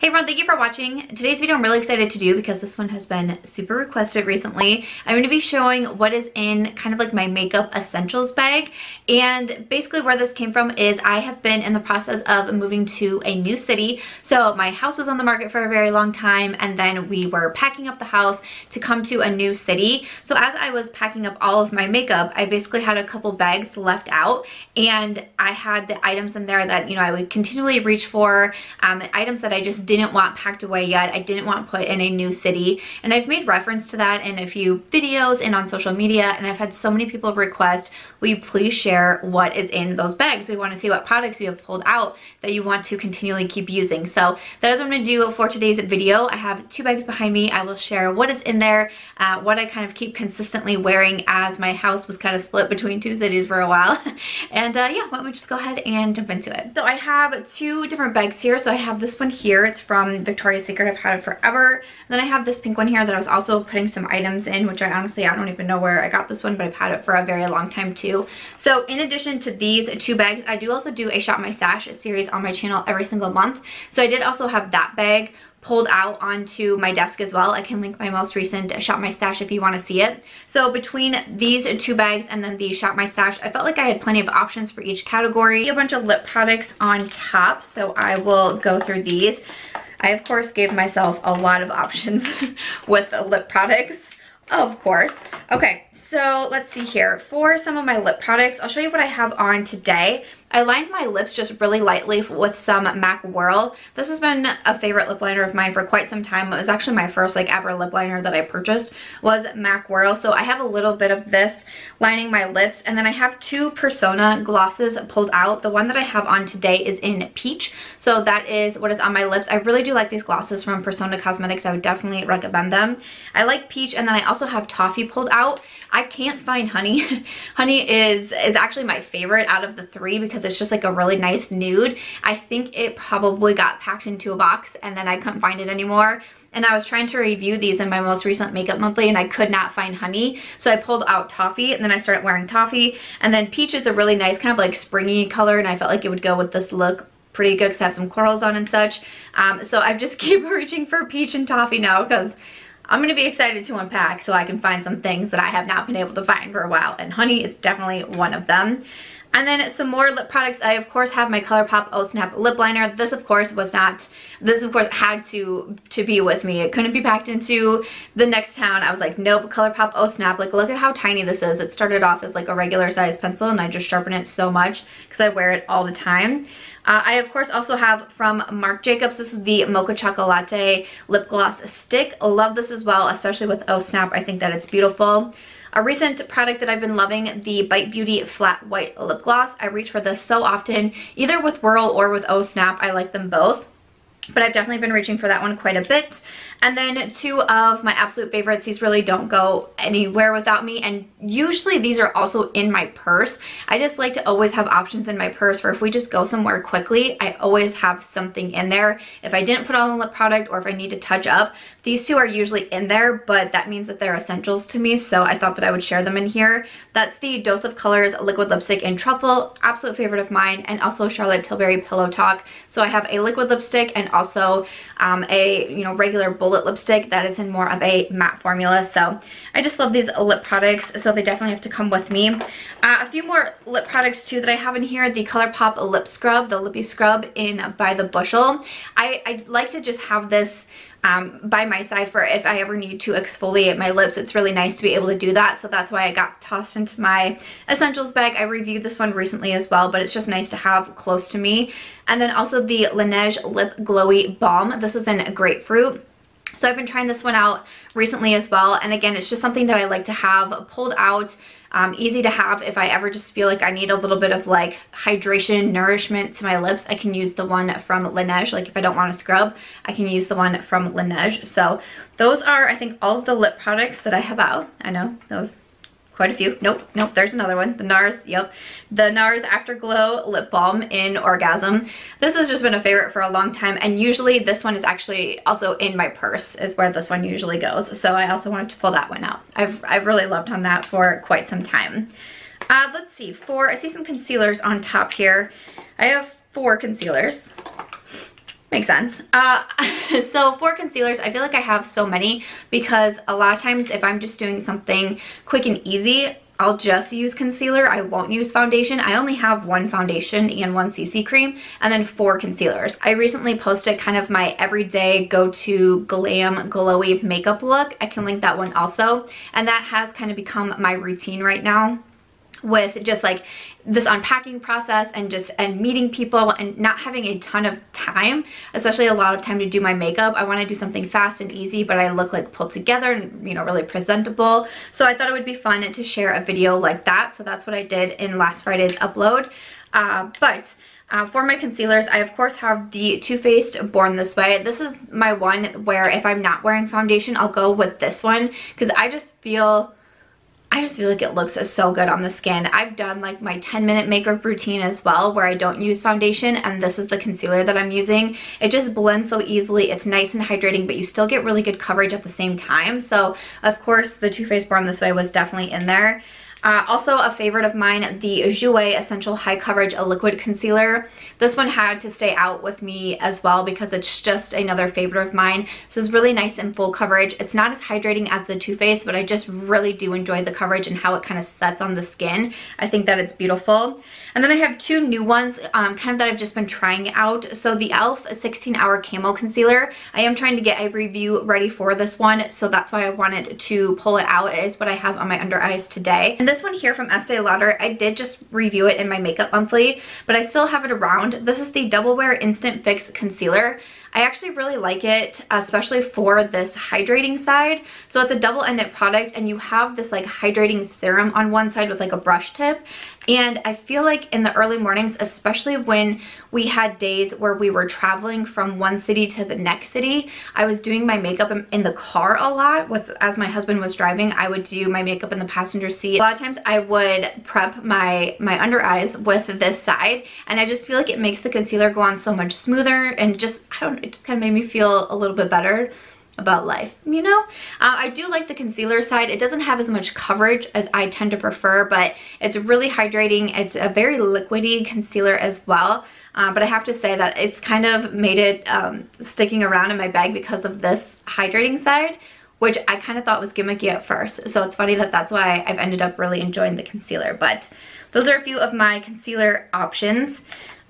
Hey everyone, thank you for watching. Today's video I'm really excited to do because this one has been super requested recently. I'm going to be showing what is in kind of like my makeup essentials bag and basically where this came from is I have been in the process of moving to a new city. So my house was on the market for a very long time and then we were packing up the house to come to a new city. So as I was packing up all of my makeup, I basically had a couple bags left out and I had the items in there that, you know, I would continually reach for, um, items that I just didn't want packed away yet. I didn't want put in a new city. And I've made reference to that in a few videos and on social media. And I've had so many people request, will you please share what is in those bags? We want to see what products you have pulled out that you want to continually keep using. So that is what I'm going to do for today's video. I have two bags behind me. I will share what is in there, uh, what I kind of keep consistently wearing as my house was kind of split between two cities for a while. and uh, yeah, why don't we just go ahead and jump into it. So I have two different bags here. So I have this one here. It's from Victoria's Secret. I've had it forever. And then I have this pink one here that I was also putting some items in, which I honestly, I don't even know where I got this one, but I've had it for a very long time too. So in addition to these two bags, I do also do a Shop My Stash series on my channel every single month. So I did also have that bag pulled out onto my desk as well. I can link my most recent Shop My Stash if you want to see it. So between these two bags and then the Shop My Stash, I felt like I had plenty of options for each category. A bunch of lip products on top, so I will go through these. I of course gave myself a lot of options with lip products, of course. Okay, so let's see here. For some of my lip products, I'll show you what I have on today. I lined my lips just really lightly with some MAC Whirl. This has been a favorite lip liner of mine for quite some time. It was actually my first like ever lip liner that I purchased was MAC Whirl. So I have a little bit of this lining my lips and then I have two Persona glosses pulled out. The one that I have on today is in Peach. So that is what is on my lips. I really do like these glosses from Persona Cosmetics. I would definitely recommend them. I like Peach and then I also have Toffee pulled out. I can't find Honey. honey is, is actually my favorite out of the three because because it's just like a really nice nude. I think it probably got packed into a box and then I couldn't find it anymore. And I was trying to review these in my most recent Makeup Monthly and I could not find Honey. So I pulled out Toffee and then I started wearing Toffee. And then Peach is a really nice kind of like springy color and I felt like it would go with this look pretty good because I have some corals on and such. Um, so I just keep reaching for Peach and Toffee now because I'm going to be excited to unpack so I can find some things that I have not been able to find for a while. And Honey is definitely one of them. And then some more lip products. I, of course, have my ColourPop Oh Snap lip liner. This, of course, was not, this, of course, had to, to be with me. It couldn't be packed into the next town. I was like, nope, ColourPop Oh Snap. Like, look at how tiny this is. It started off as like a regular size pencil and I just sharpen it so much because I wear it all the time. Uh, I, of course, also have from Marc Jacobs. This is the Mocha Chocolatte Lip Gloss Stick. Love this as well, especially with Oh Snap. I think that it's beautiful. A recent product that I've been loving, the Bite Beauty Flat White Lip Gloss. I reach for this so often, either with Whirl or with Oh Snap. I like them both but I've definitely been reaching for that one quite a bit. And then two of my absolute favorites, these really don't go anywhere without me. And usually these are also in my purse. I just like to always have options in my purse for if we just go somewhere quickly, I always have something in there. If I didn't put on lip product or if I need to touch up, these two are usually in there, but that means that they're essentials to me. So I thought that I would share them in here. That's the Dose of Colors Liquid Lipstick in Truffle, absolute favorite of mine, and also Charlotte Tilbury Pillow Talk. So I have a liquid lipstick and also um, a, you know, regular bullet lipstick that is in more of a matte formula. So I just love these lip products, so they definitely have to come with me. Uh, a few more lip products too that I have in here, the ColourPop Lip Scrub, the Lippy Scrub in By the Bushel. I, I like to just have this um, by my side for if I ever need to exfoliate my lips. It's really nice to be able to do that. So that's why I got tossed into my essentials bag. I reviewed this one recently as well, but it's just nice to have close to me. And then also the Laneige Lip Glowy Balm. This is in grapefruit. So I've been trying this one out recently as well. And again, it's just something that I like to have pulled out, um, easy to have if I ever just feel like I need a little bit of like hydration, nourishment to my lips. I can use the one from Laneige. Like if I don't want to scrub, I can use the one from Laneige. So those are, I think, all of the lip products that I have out. I know those quite a few. Nope, nope, there's another one. The NARS, yep. The NARS Afterglow Lip Balm in Orgasm. This has just been a favorite for a long time and usually this one is actually also in my purse is where this one usually goes. So I also wanted to pull that one out. I've, I've really loved on that for quite some time. Uh, let's see, four, I see some concealers on top here. I have four concealers. Makes sense. Uh, so for concealers, I feel like I have so many because a lot of times if I'm just doing something quick and easy, I'll just use concealer. I won't use foundation. I only have one foundation and one CC cream and then four concealers. I recently posted kind of my everyday go-to glam glowy makeup look. I can link that one also. And that has kind of become my routine right now with just like this unpacking process and just and meeting people and not having a ton of time especially a lot of time to do my makeup. I want to do something fast and easy but i look like pulled together and you know really presentable. So i thought it would be fun to share a video like that. So that's what i did in last friday's upload. Uh, but uh, for my concealers, I of course have the Too Faced Born This Way. This is my one where if I'm not wearing foundation, I'll go with this one because I just feel I just feel like it looks so good on the skin. I've done like my 10 minute makeup routine as well where I don't use foundation and this is the concealer that I'm using. It just blends so easily. It's nice and hydrating but you still get really good coverage at the same time. So of course the Too Faced Born This Way was definitely in there. Uh, also a favorite of mine, the Jouer Essential High Coverage Liquid Concealer. This one had to stay out with me as well because it's just another favorite of mine. This is really nice and full coverage. It's not as hydrating as the Too Faced, but I just really do enjoy the coverage and how it kind of sets on the skin. I think that it's beautiful. And then I have two new ones um, kind of that I've just been trying out. So the e.l.f. 16 Hour Camo Concealer. I am trying to get a review ready for this one, so that's why I wanted to pull it out. It is what I have on my under eyes today. And this one here from Estee Lauder, I did just review it in my Makeup Monthly, but I still have it around. This is the Double Wear Instant Fix Concealer. I actually really like it, especially for this hydrating side. So it's a double-ended product and you have this like hydrating serum on one side with like a brush tip. And I feel like in the early mornings, especially when we had days where we were traveling from one city to the next city, I was doing my makeup in the car a lot with as my husband was driving, I would do my makeup in the passenger seat. A lot of times I would prep my, my under eyes with this side and I just feel like it makes the concealer go on so much smoother and just, I don't it just kind of made me feel a little bit better about life, you know? Uh, I do like the concealer side. It doesn't have as much coverage as I tend to prefer, but it's really hydrating. It's a very liquidy concealer as well. Uh, but I have to say that it's kind of made it um, sticking around in my bag because of this hydrating side, which I kind of thought was gimmicky at first. So it's funny that that's why I've ended up really enjoying the concealer. But those are a few of my concealer options.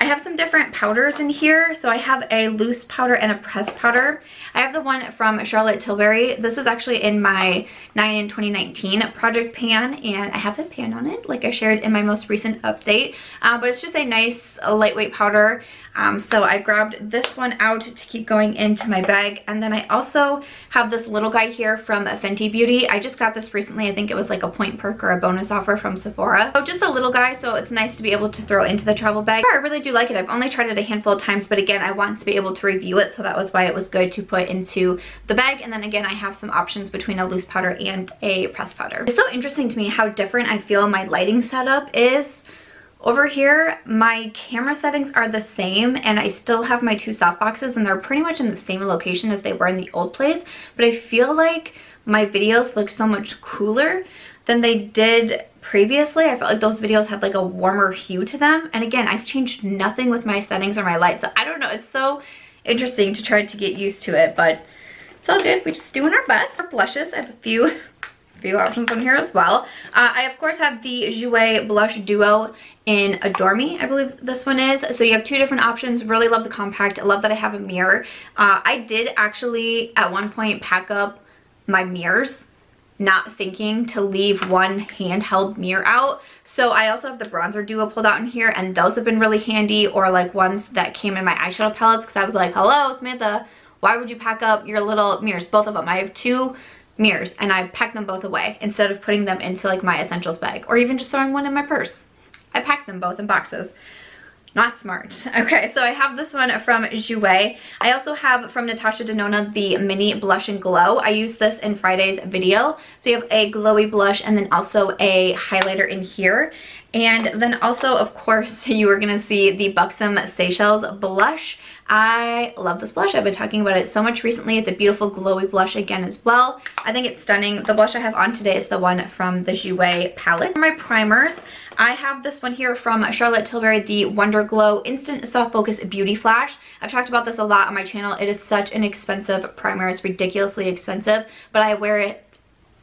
I have some different powders in here. So I have a loose powder and a pressed powder. I have the one from Charlotte Tilbury. This is actually in my 9 in 2019 project pan and I have the pan on it like I shared in my most recent update. Uh, but it's just a nice lightweight powder. Um, so I grabbed this one out to keep going into my bag. And then I also have this little guy here from Fenty Beauty. I just got this recently. I think it was like a point perk or a bonus offer from Sephora. So just a little guy, so it's nice to be able to throw into the travel bag. I really do like it. I've only tried it a handful of times, but again, I want to be able to review it. So that was why it was good to put into the bag. And then again, I have some options between a loose powder and a pressed powder. It's so interesting to me how different I feel my lighting setup is over here, my camera settings are the same and I still have my two softboxes and they're pretty much in the same location as they were in the old place, but I feel like my videos look so much cooler than they did previously. I felt like those videos had like a warmer hue to them. And again, I've changed nothing with my settings or my lights. I don't know, it's so interesting to try to get used to it, but it's all good. We're just doing our best. For blushes, I have a few few options on here as well. Uh, I of course have the Jouer Blush Duo in Adore Me, I believe this one is. So you have two different options. Really love the compact. I love that I have a mirror. Uh, I did actually at one point pack up my mirrors not thinking to leave one handheld mirror out. So I also have the bronzer duo pulled out in here and those have been really handy or like ones that came in my eyeshadow palettes because I was like, hello Samantha, why would you pack up your little mirrors? Both of them. I have two mirrors and I packed them both away instead of putting them into like my essentials bag or even just throwing one in my purse. I packed them both in boxes. Not smart. Okay, so I have this one from Jouer. I also have from Natasha Denona the Mini Blush and Glow. I used this in Friday's video. So you have a glowy blush and then also a highlighter in here. And then also, of course, you are gonna see the Buxom Seychelles blush. I love this blush. I've been talking about it so much recently. It's a beautiful glowy blush again as well. I think it's stunning. The blush I have on today is the one from the Jouer palette. For my primers, I have this one here from Charlotte Tilbury, the Wonder Glow Instant Soft Focus Beauty Flash. I've talked about this a lot on my channel. It is such an expensive primer. It's ridiculously expensive, but I wear it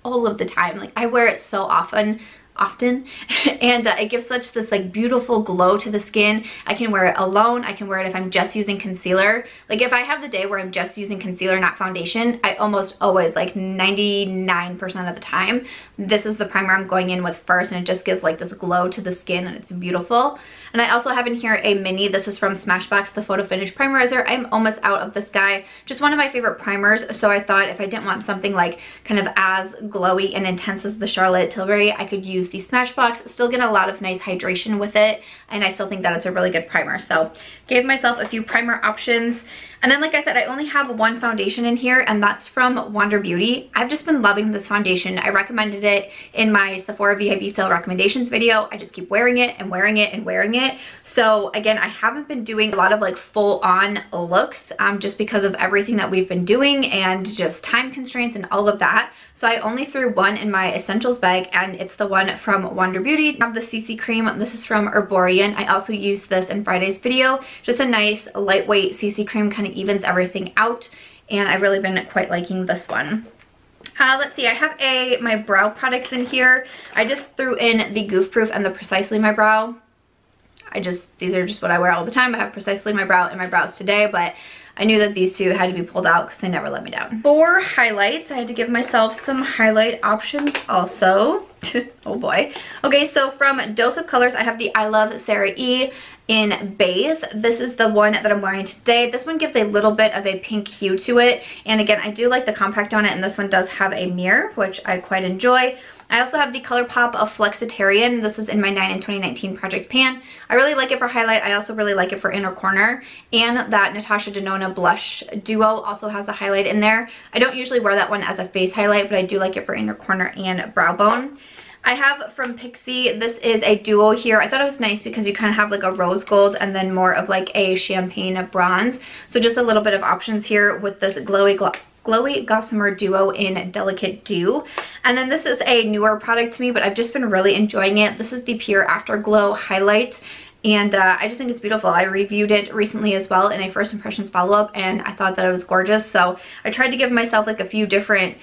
all of the time. Like I wear it so often often. And uh, it gives such this like beautiful glow to the skin. I can wear it alone. I can wear it if i'm just using concealer. Like if i have the day where i'm just using concealer not foundation i almost always like 99 percent of the time this is the primer i'm going in with first and it just gives like this glow to the skin and it's beautiful. And i also have in here a mini this is from smashbox the photo finish primerizer. I'm almost out of this guy. Just one of my favorite primers so i thought if i didn't want something like kind of as glowy and intense as the charlotte tilbury i could use use the Smashbox. Still get a lot of nice hydration with it, and I still think that it's a really good primer. So gave myself a few primer options. And then like I said, I only have one foundation in here and that's from Wander Beauty. I've just been loving this foundation. I recommended it in my Sephora VIP sale recommendations video. I just keep wearing it and wearing it and wearing it. So again, I haven't been doing a lot of like full on looks um, just because of everything that we've been doing and just time constraints and all of that. So I only threw one in my essentials bag and it's the one from Wander Beauty. I have the CC cream. This is from Erborian. I also used this in Friday's video. Just a nice lightweight CC cream kind of evens everything out and I've really been quite liking this one. Uh, let's see, I have a my brow products in here. I just threw in the Goof Proof and the Precisely My Brow. I just, these are just what I wear all the time. I have Precisely My Brow and my brows today, but I knew that these two had to be pulled out because they never let me down. For highlights, I had to give myself some highlight options also. oh boy. Okay, so from Dose of Colors, I have the I Love Sarah E in Bathe. This is the one that I'm wearing today. This one gives a little bit of a pink hue to it. And again, I do like the compact on it, and this one does have a mirror, which I quite enjoy. I also have the ColourPop of Flexitarian. This is in my 9 in 2019 Project Pan. I really like it for highlight. I also really like it for inner corner. And that Natasha Denona Blush Duo also has a highlight in there. I don't usually wear that one as a face highlight, but I do like it for inner corner and brow bone. I have from Pixi, this is a duo here. I thought it was nice because you kind of have like a rose gold and then more of like a champagne bronze. So just a little bit of options here with this glowy glow Glowy Gossamer Duo in Delicate Dew. And then this is a newer product to me, but I've just been really enjoying it. This is the Pure Afterglow Highlight. And uh, I just think it's beautiful. I reviewed it recently as well in a first impressions follow-up and I thought that it was gorgeous. So I tried to give myself like a few different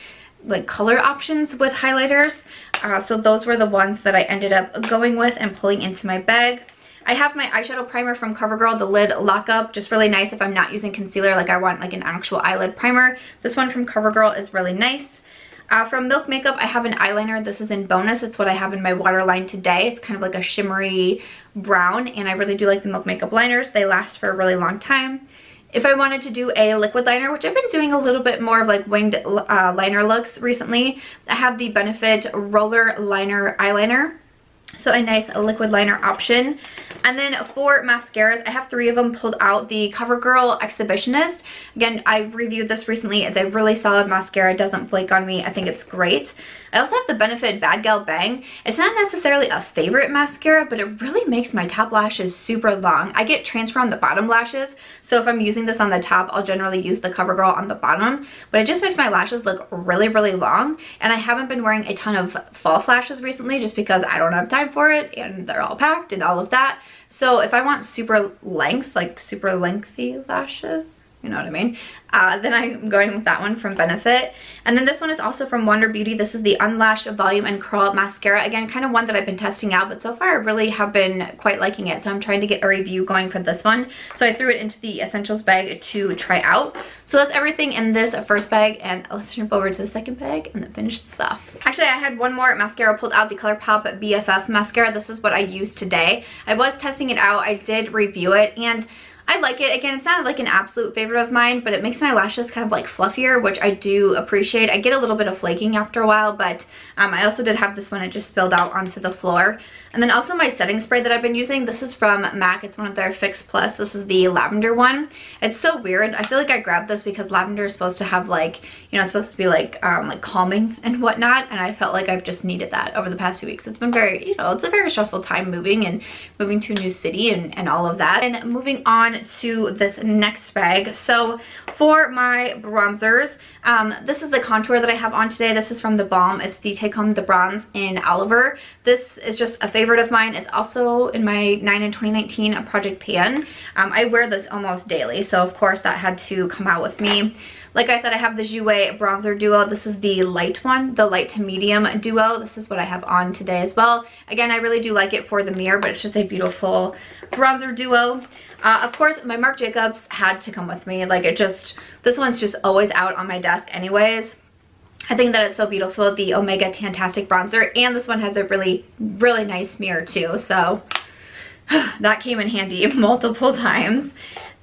like color options with highlighters. Uh, so those were the ones that I ended up going with and pulling into my bag. I have my eyeshadow primer from CoverGirl, the lid lockup, just really nice if I'm not using concealer, like I want like an actual eyelid primer. This one from CoverGirl is really nice. Uh, from Milk Makeup, I have an eyeliner. This is in Bonus. It's what I have in my waterline today. It's kind of like a shimmery brown, and I really do like the Milk Makeup liners. They last for a really long time. If I wanted to do a liquid liner, which I've been doing a little bit more of like winged uh, liner looks recently, I have the Benefit Roller Liner Eyeliner. So a nice liquid liner option. And then for mascaras, I have three of them pulled out. The CoverGirl Exhibitionist. Again, I reviewed this recently. It's a really solid mascara. It doesn't flake on me. I think it's great. I also have the Benefit Bad Gal Bang. It's not necessarily a favorite mascara, but it really makes my top lashes super long. I get transfer on the bottom lashes, so if I'm using this on the top, I'll generally use the CoverGirl on the bottom, but it just makes my lashes look really, really long, and I haven't been wearing a ton of false lashes recently just because I don't have time for it, and they're all packed and all of that. So if I want super length, like super lengthy lashes, you know what I mean? Uh, then I'm going with that one from Benefit. And then this one is also from Wander Beauty. This is the Unlashed Volume and Curl Mascara. Again, kind of one that I've been testing out, but so far I really have been quite liking it. So I'm trying to get a review going for this one. So I threw it into the Essentials bag to try out. So that's everything in this first bag. And let's jump over to the second bag and then finish this off. Actually, I had one more mascara pulled out, the ColourPop BFF mascara. This is what I used today. I was testing it out. I did review it and I like it. Again, it's not like an absolute favorite of mine, but it makes my lashes kind of like fluffier, which I do appreciate. I get a little bit of flaking after a while, but um, I also did have this one. It just spilled out onto the floor. And then also my setting spray that I've been using. This is from MAC. It's one of their Fix Plus. This is the lavender one. It's so weird. I feel like I grabbed this because lavender is supposed to have like, you know, it's supposed to be like, um, like calming and whatnot. And I felt like I've just needed that over the past few weeks. It's been very, you know, it's a very stressful time moving and moving to a new city and, and all of that. And moving on to this next bag. So for my bronzers, um, this is the contour that I have on today. This is from the Balm. It's the Take The Bronze in Oliver. This is just a favorite of mine. It's also in my 9 in 2019 Project Pan. Um, I wear this almost daily, so of course that had to come out with me. Like I said, I have the Jouer Bronzer Duo. This is the light one, the light to medium duo. This is what I have on today as well. Again, I really do like it for the mirror, but it's just a beautiful bronzer duo. Uh, of course, my Marc Jacobs had to come with me. Like it just, this one's just always out on my desk anyways. I think that it's so beautiful, the Omega Tantastic Bronzer. And this one has a really, really nice mirror too. So that came in handy multiple times.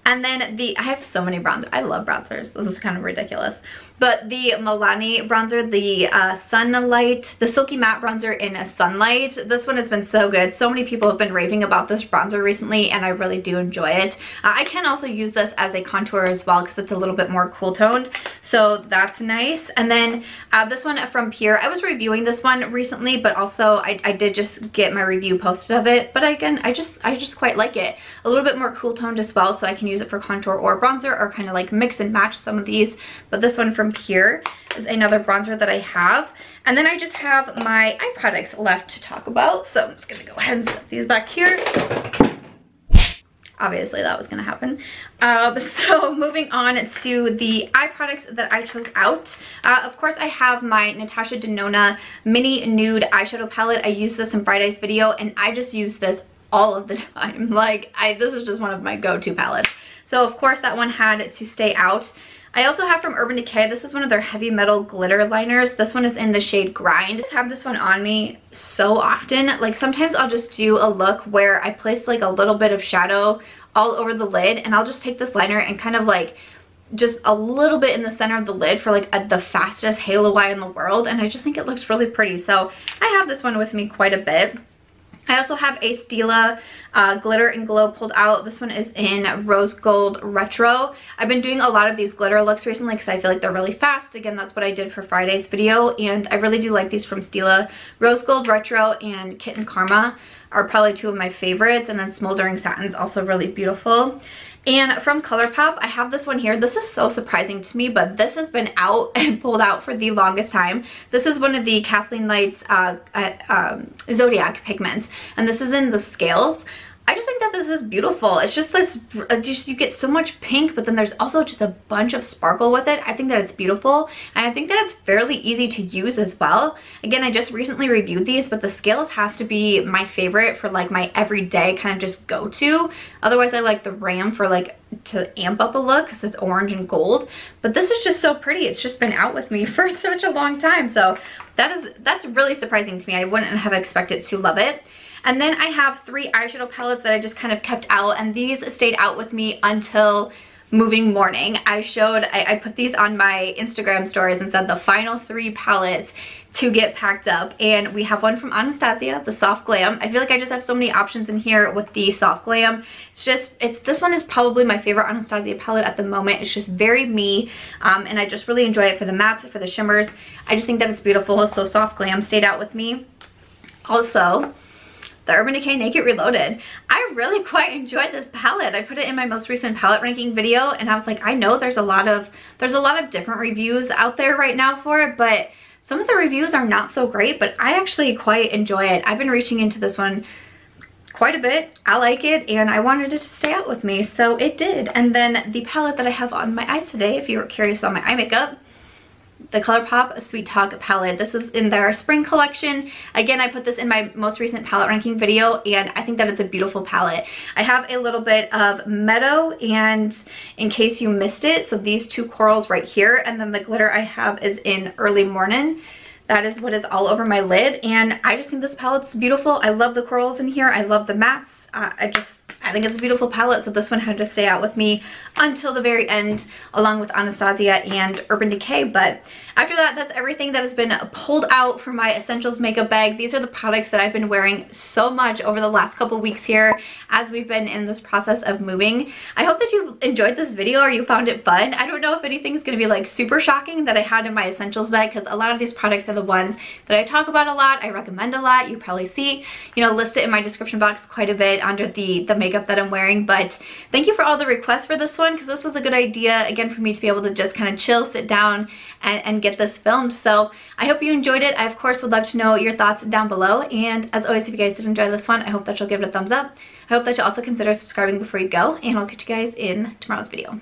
And then the, I have so many bronzers. I love bronzers. This is kind of ridiculous. But the Milani bronzer, the uh, Sunlight, the Silky Matte bronzer in Sunlight, this one has been so good. So many people have been raving about this bronzer recently and I really do enjoy it. Uh, I can also use this as a contour as well because it's a little bit more cool toned. So that's nice. And then uh, this one from Pure, I was reviewing this one recently, but also I, I did just get my review posted of it. But again, I just, I just quite like it. A little bit more cool toned as well, so I can use it for contour or bronzer or kind of like mix and match some of these. But this one from here is another bronzer that I have. And then I just have my eye products left to talk about. So I'm just going to go ahead and set these back here. Obviously that was going to happen. Uh, so moving on to the eye products that I chose out. Uh, of course I have my Natasha Denona Mini Nude Eyeshadow Palette. I used this in Bright Eyes video and I just use this all of the time. Like I, this is just one of my go-to palettes. So of course that one had to stay out. I also have from Urban Decay, this is one of their heavy metal glitter liners. This one is in the shade Grind. I just have this one on me so often. Like sometimes I'll just do a look where I place like a little bit of shadow all over the lid and I'll just take this liner and kind of like just a little bit in the center of the lid for like a, the fastest halo eye in the world and I just think it looks really pretty. So I have this one with me quite a bit. I also have a Stila uh, Glitter and Glow pulled out. This one is in Rose Gold Retro. I've been doing a lot of these glitter looks recently because I feel like they're really fast. Again, that's what I did for Friday's video. And I really do like these from Stila. Rose Gold Retro and Kitten Karma are probably two of my favorites. And then Smoldering Satin's also really beautiful. And from ColourPop, I have this one here. This is so surprising to me, but this has been out and pulled out for the longest time. This is one of the Kathleen Lights uh, um, Zodiac pigments, and this is in the scales. I just think that this is beautiful. It's just this, uh, just you get so much pink, but then there's also just a bunch of sparkle with it. I think that it's beautiful, and I think that it's fairly easy to use as well. Again, I just recently reviewed these, but the scales has to be my favorite for like my everyday kind of just go-to. Otherwise, I like the Ram for like to amp up a look because it's orange and gold. But this is just so pretty. It's just been out with me for such a long time. So that is that's really surprising to me. I wouldn't have expected to love it. And then I have three eyeshadow palettes that I just kind of kept out and these stayed out with me until moving morning. I showed, I, I, put these on my Instagram stories and said the final three palettes to get packed up. And we have one from Anastasia, the Soft Glam. I feel like I just have so many options in here with the Soft Glam. It's just, it's this one is probably my favorite Anastasia palette at the moment. It's just very me. Um, and I just really enjoy it for the mattes, for the shimmers. I just think that it's beautiful. So Soft Glam stayed out with me. Also, the Urban Decay Naked Reloaded. I really quite enjoyed this palette. I put it in my most recent palette ranking video and I was like, I know there's a lot of, there's a lot of different reviews out there right now for it, but some of the reviews are not so great, but I actually quite enjoy it. I've been reaching into this one quite a bit. I like it and I wanted it to stay out with me, so it did. And then the palette that I have on my eyes today, if you were curious about my eye makeup, the ColourPop Sweet Talk palette. This was in their spring collection. Again, I put this in my most recent palette ranking video and I think that it's a beautiful palette. I have a little bit of Meadow and in case you missed it, so these two corals right here and then the glitter I have is in Early Morning. That is what is all over my lid and I just think this palette's beautiful. I love the corals in here. I love the mattes. Uh, I just, I think it's a beautiful palette, so this one had to stay out with me until the very end, along with Anastasia and Urban Decay. But after that, that's everything that has been pulled out from my Essentials makeup bag. These are the products that I've been wearing so much over the last couple weeks here as we've been in this process of moving. I hope that you enjoyed this video or you found it fun. I don't know if anything's gonna be like super shocking that I had in my Essentials bag because a lot of these products are the ones that I talk about a lot, I recommend a lot. You probably see, you know, listed in my description box quite a bit under the, the makeup that I'm wearing. But thank you for all the requests for this one because this was a good idea, again, for me to be able to just kind of chill, sit down, and, and get this filmed. So I hope you enjoyed it. I, of course, would love to know your thoughts down below. And as always, if you guys did enjoy this one, I hope that you'll give it a thumbs up. I hope that you'll also consider subscribing before you go. And I'll catch you guys in tomorrow's video.